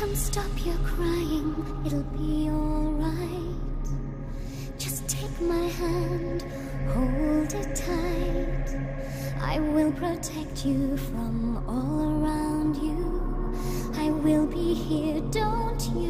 Come stop your crying, it'll be alright. Just take my hand, hold it tight. I will protect you from all around you. I will be here, don't you.